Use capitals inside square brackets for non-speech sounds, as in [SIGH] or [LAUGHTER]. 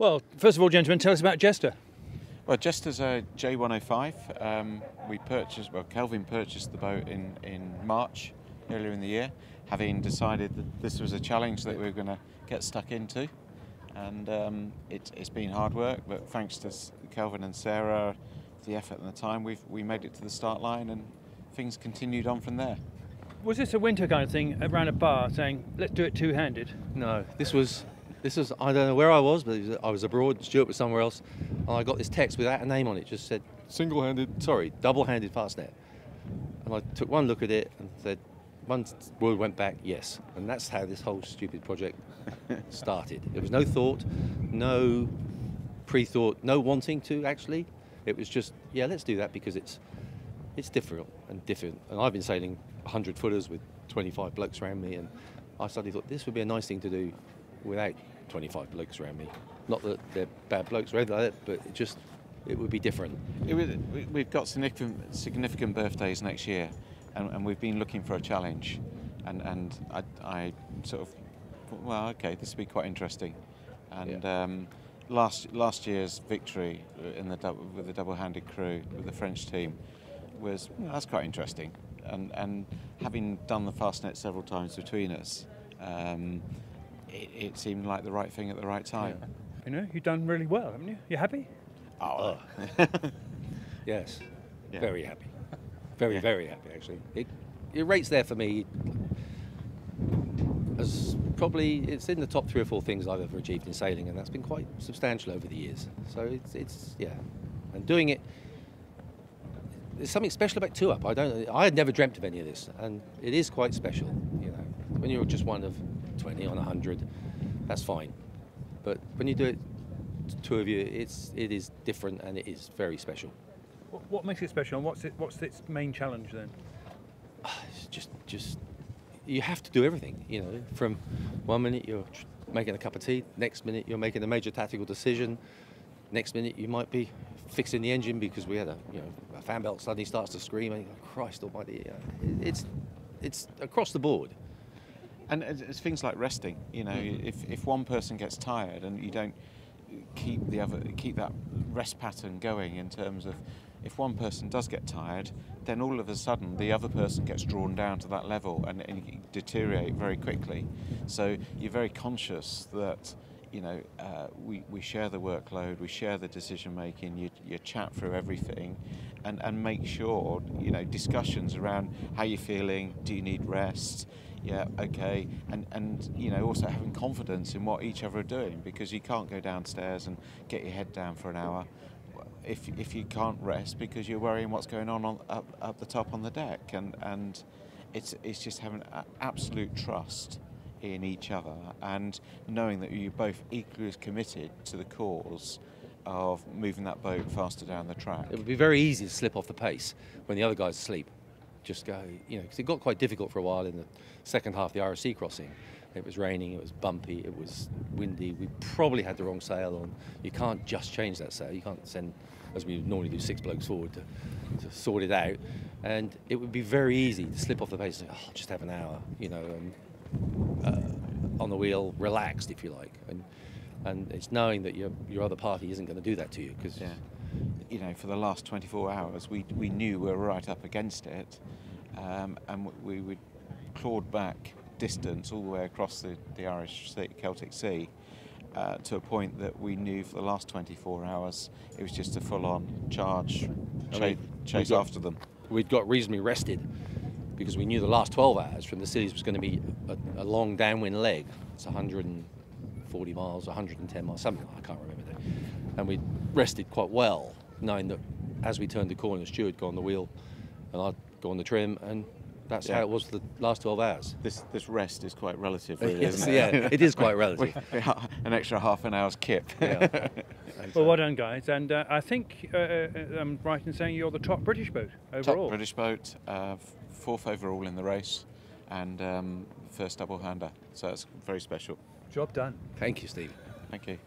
Well, first of all, gentlemen, tell us about Jester. Well, Jester's a J105. Um, we purchased, well, Kelvin purchased the boat in, in March earlier in the year, having decided that this was a challenge that we were going to get stuck into. And um, it, it's been hard work, but thanks to Kelvin and Sarah, the effort and the time, we've we made it to the start line, and things continued on from there. Was this a winter kind of thing around a bar saying, let's do it two handed? No, this was this was I don't know where I was, but was, I was abroad. Stuart was somewhere else, and I got this text without a name on it. Just said single-handed, sorry, double-handed fastnet. And I took one look at it and said, one word went back, yes. And that's how this whole stupid project [LAUGHS] started. There was no thought, no pre-thought, no wanting to actually. It was just, yeah, let's do that because it's it's difficult and different. And I've been sailing 100 footers with 25 blokes around me, and I suddenly thought this would be a nice thing to do without 25 blokes around me. Not that they're bad blokes or anything like that, but it just it would be different. we've got significant, significant birthdays next year, and, and, we've been looking for a challenge, and and I, I sort of well okay this would be quite interesting, and. Yeah. Um, last last year's victory in the double, with the double-handed crew with the French team was well, that's quite interesting, and and having done the fastnet several times between us, um, it, it, seemed like the right thing at the right time. Yeah. You know, you've done really well, haven't you? You're happy? Oh, uh. [LAUGHS] yes, yeah. very happy, very yeah. very happy actually. It it rates there for me as probably it's in the top three or four things I've ever achieved in sailing, and that's been quite substantial over the years. So it's it's yeah, and doing it. There's something special about two up. I don't. I had never dreamt of any of this, and it is quite special. You know, when you're just one of 20 on 100, that's fine. But when you do it, two of you, it's it is different and it is very special. What, what makes it special, and what's it, what's its main challenge then? Ah, it's just just you have to do everything. You know, from one minute you're making a cup of tea, next minute you're making a major tactical decision, next minute you might be fixing the engine because we had a you know a fan belt suddenly starts to scream and you go, Christ Almighty, it's it's across the board. And it's things like resting. You know, mm-hmm. if, if one person gets tired and you don't keep the other keep that rest pattern going in terms of if one person does get tired, then all of a sudden the other person gets drawn down to that level and, and you deteriorate very quickly. So you're very conscious that you know uh, we, we share the workload, we share the decision making, you, you chat through everything, and, and make sure you know discussions around how you're feeling, do you need rest, yeah, okay, and and you know also having confidence in what each other are doing because you can't go downstairs and get your head down for an hour if if you can't rest because you're worrying what's going on, on up up the top on the deck, and and it's it's just having absolute trust in each other and knowing that you're both equally as committed to the cause of moving that boat faster down the track. It would be very easy to slip off the pace when the other guy's asleep just go, you know, because it got quite difficult for a while in the second half of the Irish Sea crossing. It was raining, it was bumpy, it was windy. We probably had the wrong sail on. You can't just change that sail. You can't send, as we normally do, six blokes forward to, to sort it out. And it would be very easy to slip off the pace and say, oh, just have an hour, you know, and, uh, on the wheel, relaxed, if you like. And, and it's knowing that your, your other party isn't going to do that to you because yeah you know, for the last 24 hours, we, we knew we were right up against it, um, and we would clawed back distance all the way across the, the Irish sea, Celtic Sea uh, to a point that we knew for the last 24 hours it was just a full-on charge, cha- mean, chase got, after them. We'd got reasonably rested because we knew the last 12 hours from the Scillies was going to be a, a long downwind leg. It's 140 miles, 110 miles, something I can't remember. That. And we rested quite well, knowing that as we turned the corner, Stuart would go on the wheel and I'd go on the trim, and that's yeah. how it was for the last 12 hours. This this rest is quite relative, really, yes, isn't it? Yeah, it is quite [LAUGHS] relative. [LAUGHS] an extra half an hour's kip. yeah. [LAUGHS] well, well done, guys. And uh, I think uh, uh, I'm right in saying you're the top British boat overall. Top British boat, uh, fourth overall in the race, and um, first double hander. So it's very special. Job done. Thank you, Steve. Thank you.